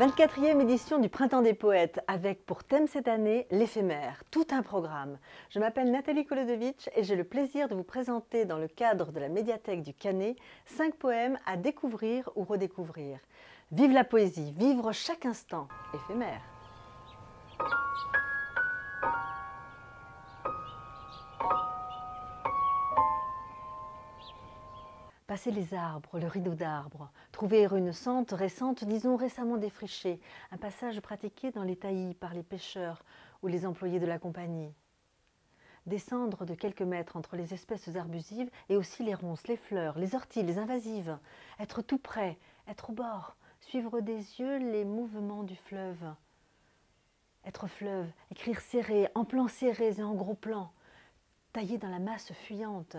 24e édition du Printemps des Poètes avec pour thème cette année l'éphémère, tout un programme. Je m'appelle Nathalie Kolodovitch et j'ai le plaisir de vous présenter dans le cadre de la médiathèque du Canet cinq poèmes à découvrir ou redécouvrir. Vive la poésie, vivre chaque instant, éphémère. Passer les arbres, le rideau d'arbres, trouver une sente récente, disons récemment défrichée, un passage pratiqué dans les taillis par les pêcheurs ou les employés de la compagnie. Descendre de quelques mètres entre les espèces arbusives et aussi les ronces, les fleurs, les orties, les invasives, être tout près, être au bord, suivre des yeux les mouvements du fleuve. Être fleuve, écrire serré, en plans serrés et en gros plans, taillé dans la masse fuyante,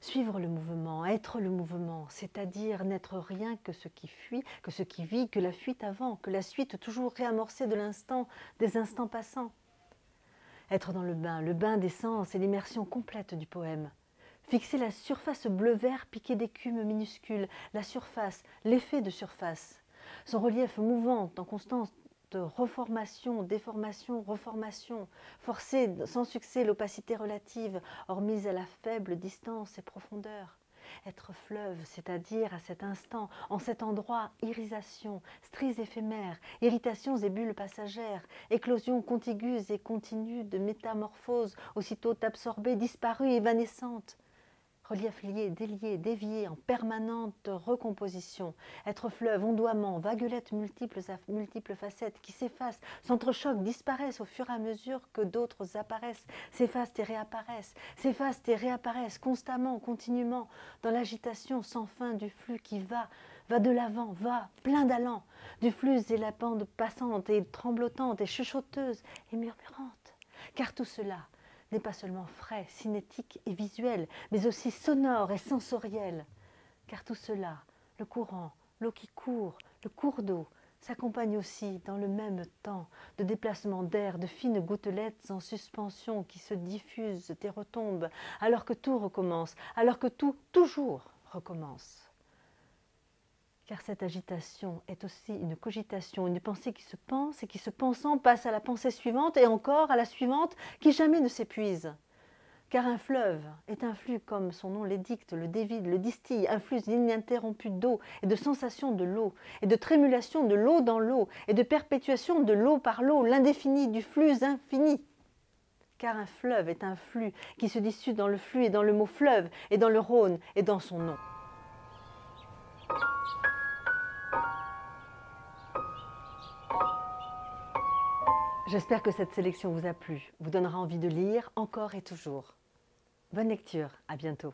Suivre le mouvement, être le mouvement, c'est-à-dire n'être rien que ce qui fuit, que ce qui vit, que la fuite avant, que la suite toujours réamorcée de l'instant, des instants passants. Être dans le bain, le bain des sens et l'immersion complète du poème. Fixer la surface bleu-vert piquée d'écume minuscule, la surface, l'effet de surface. Son relief mouvant en constante reformation, déformation, reformation, forcer sans succès l'opacité relative, or mise à la faible distance et profondeur. Être fleuve, c'est-à-dire à cet instant, en cet endroit, irisation, stries éphémères, irritations et bulles passagères, éclosions contiguës et continues de métamorphoses aussitôt absorbées, disparues, évanescentes relief lié, délié, dévié, en permanente recomposition, être fleuve, ondoiement, vaguelettes multiples, multiples facettes qui s'effacent, s'entrechoquent, disparaissent au fur et à mesure que d'autres apparaissent, s'effacent et réapparaissent, s'effacent et réapparaissent constamment, continuellement, dans l'agitation sans fin du flux qui va, va de l'avant, va, plein d'allant, du flux et la pente passante et tremblotante et chuchoteuse et murmurante. Car tout cela, n'est pas seulement frais, cinétique et visuel, mais aussi sonore et sensoriel. Car tout cela, le courant, l'eau qui court, le cours d'eau, s'accompagne aussi dans le même temps de déplacements d'air, de fines gouttelettes en suspension qui se diffusent et retombent, alors que tout recommence, alors que tout toujours recommence car cette agitation est aussi une cogitation, une pensée qui se pense et qui se pensant passe à la pensée suivante et encore à la suivante qui jamais ne s'épuise. Car un fleuve est un flux comme son nom l'édicte, le dévide, le distille, un flux ininterrompu d'eau et de sensation de l'eau, et de trémulation de l'eau dans l'eau, et de perpétuation de l'eau par l'eau, l'indéfini du flux infini. Car un fleuve est un flux qui se dissout dans le flux et dans le mot fleuve, et dans le Rhône et dans son nom. J'espère que cette sélection vous a plu, vous donnera envie de lire encore et toujours. Bonne lecture, à bientôt.